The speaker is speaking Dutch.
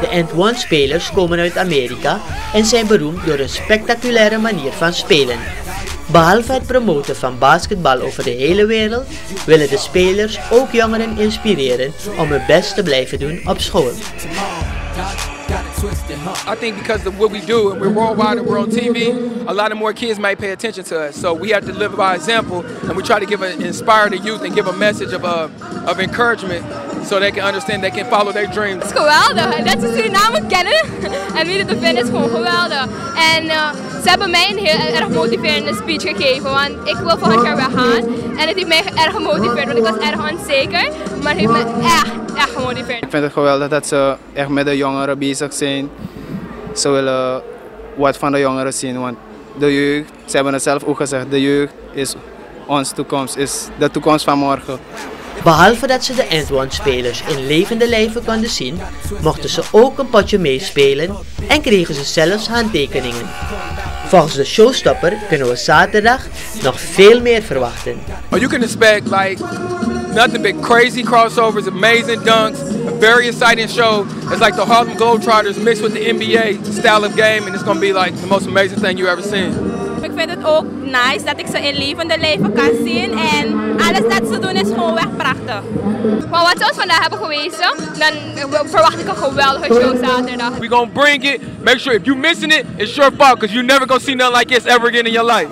De End-One-spelers komen uit Amerika en zijn beroemd door een spectaculaire manier van spelen. Behalve het promoten van basketbal over de hele wereld, willen de spelers ook jongeren inspireren om hun best te blijven doen op school. I think because of what we do and we're worldwide and we're on TV, a lot of more kids might pay attention to us. So we have to live by example and we try to give a, inspire the youth and give a message of, uh, of encouragement so they can understand they can follow their dreams. Het is geweldig. Dat ze Suriname kennen en wie te vinden is gewoon geweldig. En uh, ze hebben mij een heel erg motiverende speech gegeven, want ik wil volgend jaar weggaan. En het heeft mij erg gemotiveerd, want ik was erg onzeker. Maar het heeft me echt, echt gemotiveerd. Ik vind het geweldig dat ze echt met de jongeren bezig zijn. Ze willen wat van de jongeren zien, want de jeugd, ze hebben het zelf ook gezegd, de jeugd is onze toekomst, is de toekomst van morgen. Behalve dat ze de End-One-spelers in levende lijven konden zien, mochten ze ook een potje meespelen en kregen ze zelfs handtekeningen. Volgens de showstopper kunnen we zaterdag nog veel meer verwachten. But you can expect like nothing but crazy crossovers, amazing dunks, a very exciting show. It's like the Harlem Globetrotters mixed with the NBA style of game, and it's gonna be like the most amazing thing you've ever seen. Ik vind het ook nice dat ik ze in levende leven kan zien en alles dat ze doen is gewoon echt prachtig. Maar wat ze ons vandaag hebben gewezen, dan verwacht ik een geweldige show zaterdag. We gonna bring it. Make sure if you missing it, it's your fault, cause you never gonna see nothing like this ever again in your life.